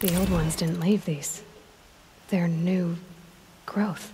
The old ones didn't leave these. They're new growth.